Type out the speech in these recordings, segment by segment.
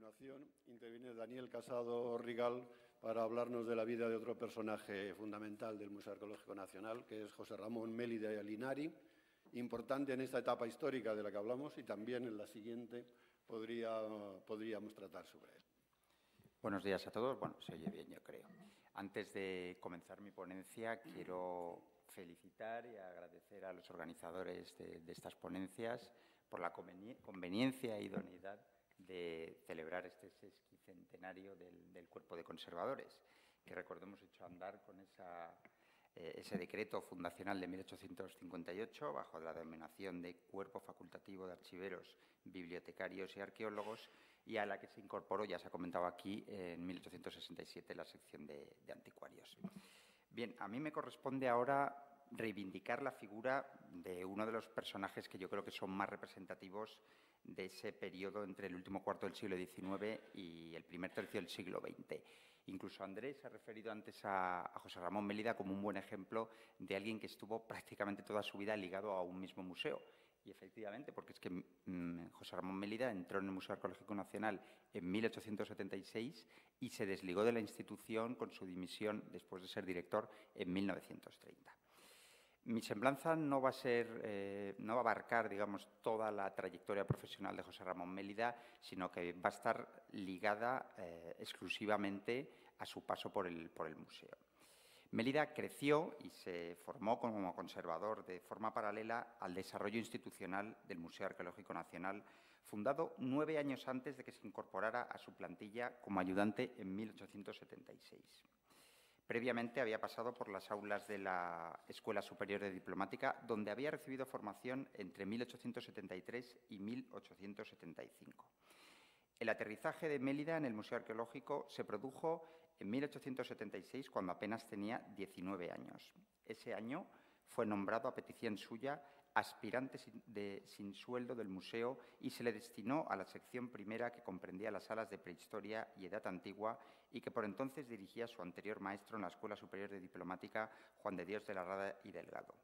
continuación interviene Daniel Casado Rigal para hablarnos de la vida de otro personaje fundamental del Museo Arqueológico Nacional, que es José Ramón Mélida Linari, importante en esta etapa histórica de la que hablamos y también en la siguiente podría, podríamos tratar sobre él. Buenos días a todos. Bueno, se oye bien, yo creo. Antes de comenzar mi ponencia, quiero felicitar y agradecer a los organizadores de, estas ponencias por la conveniencia e idoneidad de este sesquicentenario del, del Cuerpo de Conservadores, que recordemos hecho andar con eh, ese decreto fundacional de 1858, bajo la denominación de Cuerpo Facultativo de Archiveros, Bibliotecarios y Arqueólogos, y a la que se incorporó, ya se ha comentado aquí, en 1867 la sección de, de anticuarios. Bien, a mí me corresponde ahora reivindicar la figura de uno de los personajes que yo creo que son más representativos de ese periodo entre el último cuarto del siglo XIX y el primer tercio del siglo XX. Incluso Andrés ha referido antes a, José Ramón Melida como un buen ejemplo de alguien que estuvo prácticamente toda su vida ligado a un mismo museo. Y efectivamente, porque es que mm, José Ramón Melida entró en el Museo Arqueológico Nacional en 1876 y se desligó de la institución con su dimisión después de ser director en 1930. Mi semblanza no va a ser, eh, no va a abarcar, digamos, toda la trayectoria profesional de José Ramón Mélida, sino que va a estar ligada eh, exclusivamente a su paso por el, por el museo. Mélida creció y se formó como conservador de forma paralela al desarrollo institucional del Museo Arqueológico Nacional, fundado nueve años antes de que se incorporara a su plantilla como ayudante en 1876. Previamente había pasado por las aulas de la Escuela Superior de Diplomática, donde había recibido formación entre 1873 y 1875. El aterrizaje de Mélida en el Museo Arqueológico se produjo en 1876, cuando apenas tenía 19 años. Ese año fue nombrado a petición suya aspirante sin, sueldo del museo y se le destinó a la sección primera que comprendía las salas de prehistoria y edad antigua y que por entonces dirigía su anterior maestro en la Escuela Superior de Diplomática, Juan de Dios de la Rada y Delgado.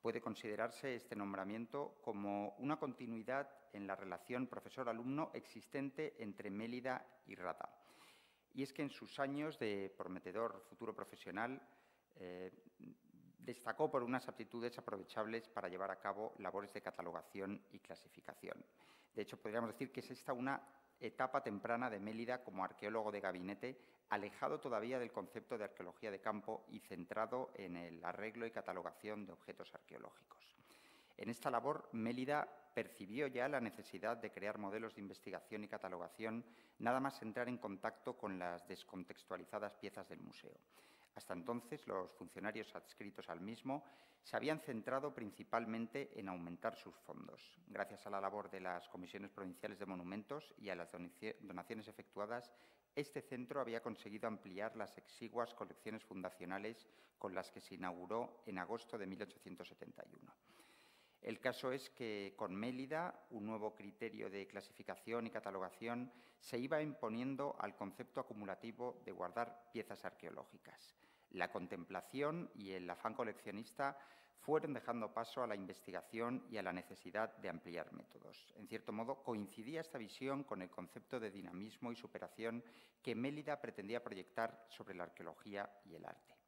Puede considerarse este nombramiento como una continuidad en la relación profesor-alumno existente entre Mélida y Rada. Y es que en sus años de prometedor futuro profesional, eh, destacó por unas aptitudes aprovechables para llevar a cabo labores de catalogación y clasificación. De hecho, podríamos decir que es esta una etapa temprana de Mélida como arqueólogo de gabinete, alejado todavía del concepto de arqueología de campo y centrado en el arreglo y catalogación de objetos arqueológicos. En esta labor, Mélida percibió ya la necesidad de crear modelos de investigación y catalogación, nada más entrar en contacto con las descontextualizadas piezas del museo. Hasta entonces, los funcionarios adscritos al mismo se habían centrado principalmente en aumentar sus fondos. Gracias a la labor de las comisiones provinciales de monumentos y a las donaciones efectuadas, este centro había conseguido ampliar las exiguas colecciones fundacionales con las que se inauguró en agosto de 1871. El caso es que con Mélida un nuevo criterio de clasificación y catalogación se iba imponiendo al concepto acumulativo de guardar piezas arqueológicas. La contemplación y el afán coleccionista fueron dejando paso a la investigación y a la necesidad de ampliar métodos. En cierto modo, coincidía esta visión con el concepto de dinamismo y superación que Mélida pretendía proyectar sobre la arqueología y el arte.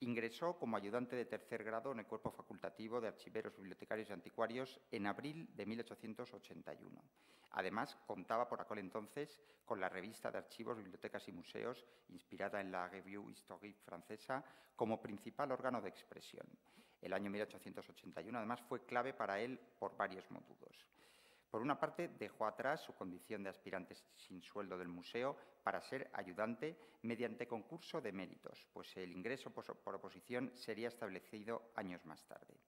Ingresó como ayudante de tercer grado en el Cuerpo Facultativo de Archiveros, Bibliotecarios y Anticuarios en abril de 1881. Además, contaba por aquel entonces con la revista de Archivos, Bibliotecas y Museos, inspirada en la Revue Historique francesa, como principal órgano de expresión. El año 1881, además, fue clave para él por varios motivos. Por una parte, dejó atrás su condición de aspirante sin sueldo del museo para ser ayudante mediante concurso de méritos, pues el ingreso por oposición sería establecido años más tarde.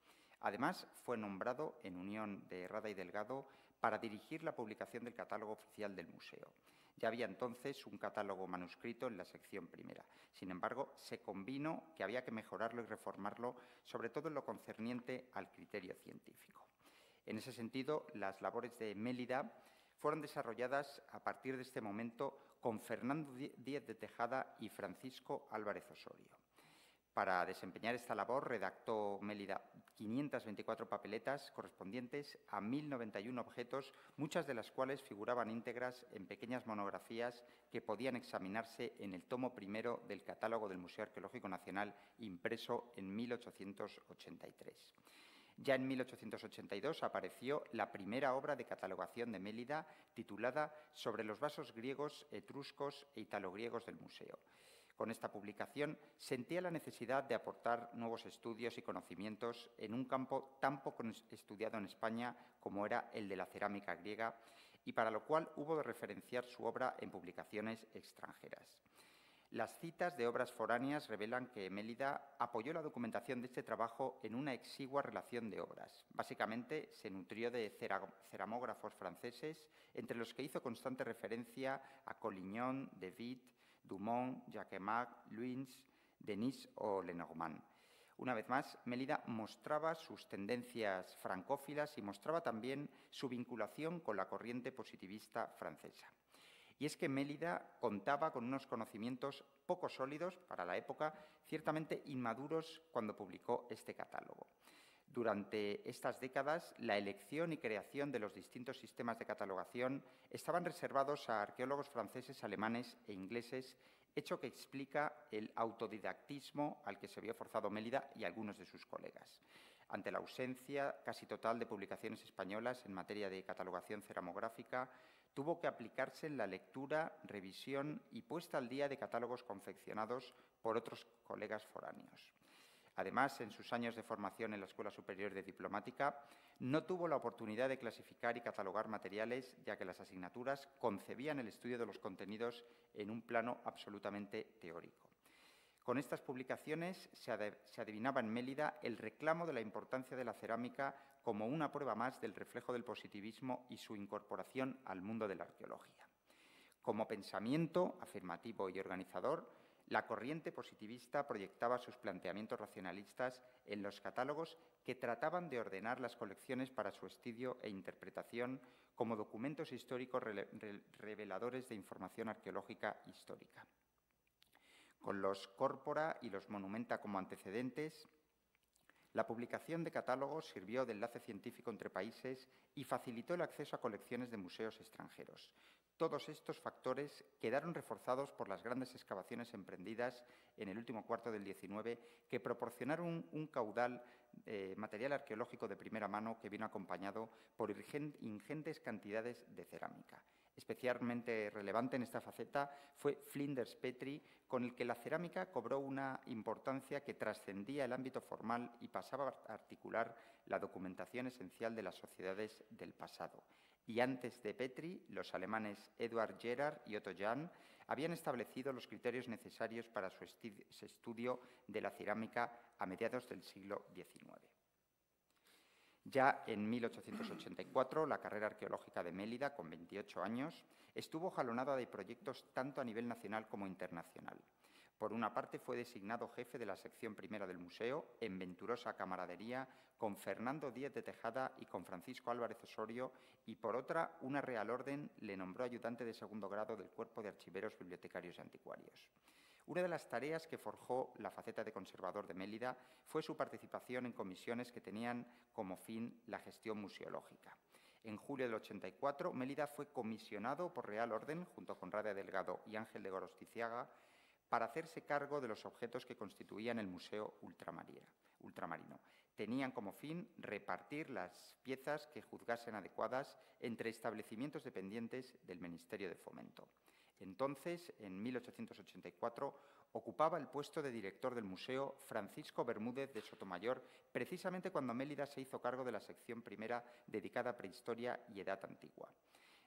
Además, fue nombrado en unión de Rada y Delgado para dirigir la publicación del catálogo oficial del museo. Ya había entonces un catálogo manuscrito en la sección primera. Sin embargo, se convino que había que mejorarlo y reformarlo, sobre todo en lo concerniente al criterio científico. En ese sentido, las labores de Mélida fueron desarrolladas a partir de este momento con Fernando Díez de Tejada y Francisco Álvarez Osorio. Para desempeñar esta labor redactó Mélida 524 papeletas correspondientes a 1.091 objetos, muchas de las cuales figuraban íntegras en pequeñas monografías que podían examinarse en el tomo primero del catálogo del Museo Arqueológico Nacional impreso en 1883. Ya en 1882 apareció la primera obra de catalogación de Mélida titulada Sobre los vasos griegos, etruscos e italogriegos del museo. Con esta publicación sentía la necesidad de aportar nuevos estudios y conocimientos en un campo tan poco estudiado en España como era el de la cerámica griega y para lo cual hubo de referenciar su obra en publicaciones extranjeras. Las citas de obras foráneas revelan que Mélida apoyó la documentación de este trabajo en una exigua relación de obras. Básicamente se nutrió de ceramógrafos franceses, entre los que hizo constante referencia a Collignon, David, Dumont, Jacquemart, Luins, Denis o Lenormand. Una vez más, Mélida mostraba sus tendencias francófilas y mostraba también su vinculación con la corriente positivista francesa. Y es que Mélida contaba con unos conocimientos poco sólidos para la época, ciertamente inmaduros cuando publicó este catálogo. Durante estas décadas, la elección y creación de los distintos sistemas de catalogación estaban reservados a arqueólogos franceses, alemanes e ingleses, hecho que explica el autodidactismo al que se vio forzado Mélida y algunos de sus colegas. Ante la ausencia casi total de publicaciones españolas en materia de catalogación ceramográfica, tuvo que aplicarse la lectura, revisión y puesta al día de catálogos confeccionados por otros colegas foráneos. Además, en sus años de formación en la Escuela Superior de Diplomática, no tuvo la oportunidad de clasificar y catalogar materiales, ya que las asignaturas concebían el estudio de los contenidos en un plano absolutamente teórico. Con estas publicaciones se, adivinaba en Mélida el reclamo de la importancia de la cerámica como una prueba más del reflejo del positivismo y su incorporación al mundo de la arqueología. Como pensamiento afirmativo y organizador, la corriente positivista proyectaba sus planteamientos racionalistas en los catálogos que trataban de ordenar las colecciones para su estudio e interpretación como documentos históricos reveladores de información arqueológica histórica. Con los corpora y los monumenta como antecedentes, la publicación de catálogos sirvió de enlace científico entre países y facilitó el acceso a colecciones de museos extranjeros, todos estos factores quedaron reforzados por las grandes excavaciones emprendidas en el último cuarto del XIX, que proporcionaron un, caudal de material arqueológico de primera mano que vino acompañado por ingentes cantidades de cerámica. Especialmente relevante en esta faceta fue Flinders Petrie, con el que la cerámica cobró una importancia que trascendía el ámbito formal y pasaba a articular la documentación esencial de las sociedades del pasado y antes de Petri, los alemanes Eduard Gerard y Otto Jahn habían establecido los criterios necesarios para su estudio de la cerámica a mediados del siglo XIX. Ya en 1884, la carrera arqueológica de Mélida, con 28 años, estuvo jalonada de proyectos tanto a nivel nacional como internacional. Por una parte, fue designado jefe de la sección primera del museo, en venturosa camaradería con Fernando Díez de Tejada y con Francisco Álvarez Osorio, y por otra, una Real Orden le nombró ayudante de segundo grado del Cuerpo de Archiveros, Bibliotecarios y Anticuarios. Una de las tareas que forjó la faceta de conservador de Mélida fue su participación en comisiones que tenían como fin la gestión museológica. En julio del 84, Mélida fue comisionado por Real Orden, junto con Radia Delgado y Ángel de Gorosticiaga, para hacerse cargo de los objetos que constituían el Museo Ultramarino. Tenían como fin repartir las piezas que juzgasen adecuadas entre establecimientos dependientes del Ministerio de Fomento. Entonces, en 1884, ocupaba el puesto de director del museo Francisco Bermúdez de Sotomayor, precisamente cuando Mélida se hizo cargo de la sección primera dedicada a prehistoria y edad antigua.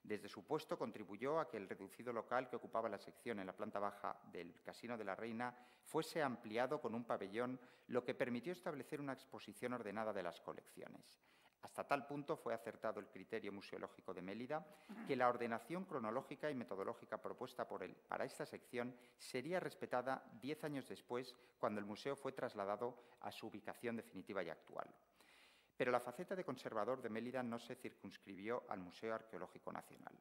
Desde su puesto contribuyó a que el reducido local que ocupaba la sección en la planta baja del Casino de la Reina fuese ampliado con un pabellón, lo que permitió establecer una exposición ordenada de las colecciones. Hasta tal punto fue acertado el criterio museológico de Mélida que la ordenación cronológica y metodológica propuesta por él para esta sección sería respetada diez años después, cuando el museo fue trasladado a su ubicación definitiva y actual. Pero la faceta de conservador de Mélida no se circunscribió al Museo Arqueológico Nacional.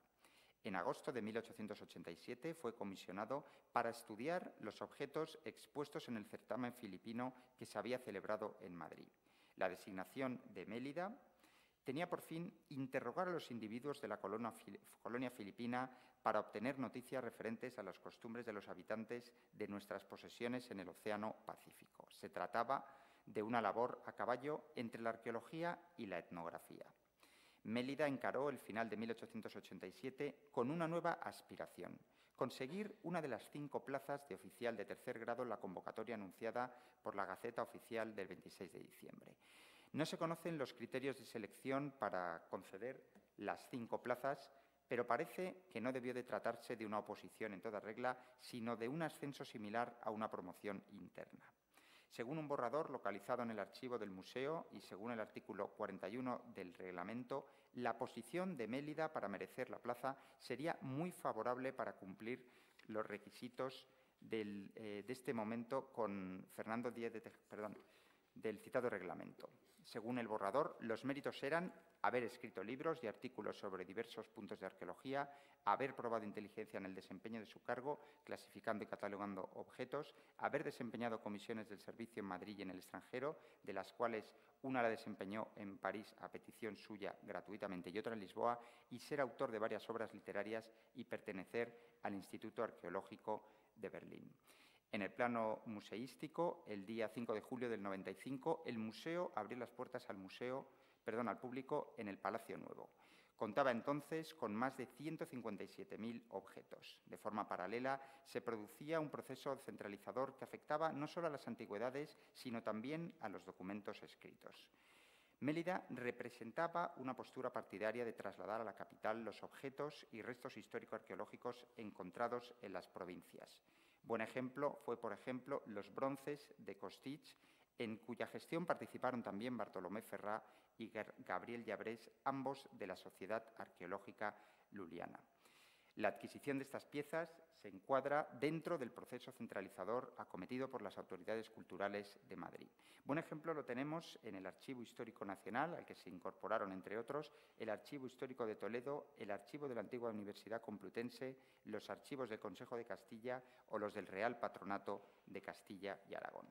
En agosto de 1887 fue comisionado para estudiar los objetos expuestos en el certamen filipino que se había celebrado en Madrid. La designación de Mélida tenía por fin interrogar a los individuos de la colonia, filipina para obtener noticias referentes a las costumbres de los habitantes de nuestras posesiones en el Océano Pacífico. Se trataba de una labor a caballo entre la arqueología y la etnografía. Mélida encaró el final de 1887 con una nueva aspiración, conseguir una de las cinco plazas de oficial de tercer grado en la convocatoria anunciada por la Gaceta Oficial del 26 de diciembre. No se conocen los criterios de selección para conceder las cinco plazas, pero parece que no debió de tratarse de una oposición en toda regla, sino de un ascenso similar a una promoción interna. Según un borrador localizado en el archivo del museo y según el artículo 41 del reglamento, la posición de Mélida para merecer la plaza sería muy favorable para cumplir los requisitos eh, de este momento con Fernando Díez de, perdón, del citado reglamento. Según el borrador, los méritos eran haber escrito libros y artículos sobre diversos puntos de arqueología, haber probado inteligencia en el desempeño de su cargo, clasificando y catalogando objetos, haber desempeñado comisiones del servicio en Madrid y en el extranjero, de las cuales una la desempeñó en París a petición suya gratuitamente y otra en Lisboa, y ser autor de varias obras literarias y pertenecer al Instituto Arqueológico de Berlín. En el plano museístico, el día 5 de julio del 95, el museo abrió las puertas al museo, perdón, al público en el Palacio Nuevo. Contaba entonces con más de 157.000 objetos. De forma paralela, se producía un proceso centralizador que afectaba no solo a las antigüedades, sino también a los documentos escritos. Mélida representaba una postura partidaria de trasladar a la capital los objetos y restos histórico-arqueológicos encontrados en las provincias. Buen ejemplo fue, por ejemplo, los bronces de Costich, en cuya gestión participaron también Bartolomé Ferrá y Gabriel Llabrés, ambos de la Sociedad Arqueológica Luliana. La adquisición de estas piezas se encuadra dentro del proceso centralizador acometido por las autoridades culturales de Madrid. Buen ejemplo lo tenemos en el Archivo Histórico Nacional, al que se incorporaron, entre otros, el Archivo Histórico de Toledo, el Archivo de la antigua Universidad Complutense, los archivos del Consejo de Castilla o los del Real Patronato de Castilla y Aragón.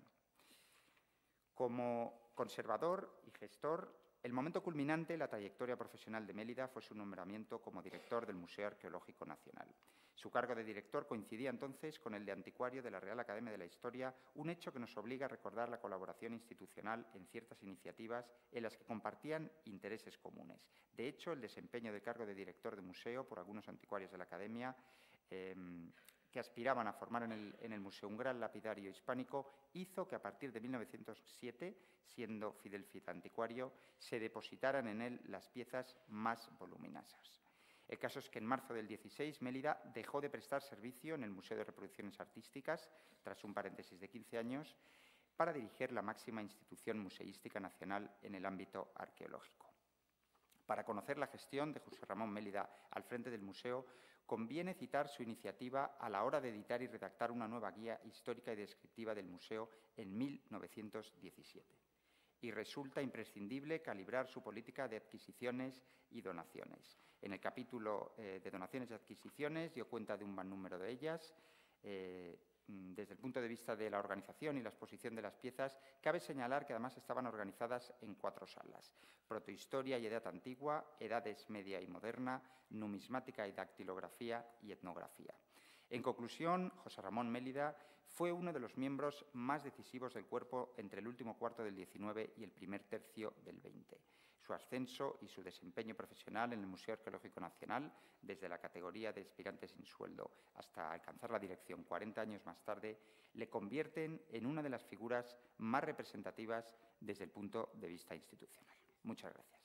Como conservador y gestor, el momento culminante en la trayectoria profesional de Mélida fue su nombramiento como director del Museo Arqueológico Nacional. Su cargo de director coincidía entonces con el de anticuario de la Real Academia de la Historia, un hecho que nos obliga a recordar la colaboración institucional en ciertas iniciativas en las que compartían intereses comunes. De hecho, el desempeño del cargo de director de museo por algunos anticuarios de la Academia em, que aspiraban a formar en el, Museo un gran lapidario hispánico, hizo que a partir de 1907, siendo Fidel Fita anticuario, se depositaran en él las piezas más voluminosas. El caso es que en marzo del 16 Mélida dejó de prestar servicio en el Museo de Reproducciones Artísticas, tras un paréntesis de 15 años, para dirigir la máxima institución museística nacional en el ámbito arqueológico. Para conocer la gestión de José Ramón Mélida al frente del museo, conviene citar su iniciativa a la hora de editar y redactar una nueva guía histórica y descriptiva del museo en 1917. Y resulta imprescindible calibrar su política de adquisiciones y donaciones. En el capítulo eh, de donaciones y adquisiciones dio cuenta de un buen número de ellas. Eh, desde el punto de vista de la organización y la exposición de las piezas, cabe señalar que además estaban organizadas en cuatro salas. Protohistoria y edad antigua, edades media y moderna, numismática y dactilografía y etnografía. En conclusión, José Ramón Mélida fue uno de los miembros más decisivos del cuerpo entre el último cuarto del XIX y el primer tercio del XX su ascenso y su desempeño profesional en el Museo Arqueológico Nacional, desde la categoría de aspirantes sin sueldo hasta alcanzar la dirección 40 años más tarde, le convierten en una de las figuras más representativas desde el punto de vista institucional. Muchas gracias.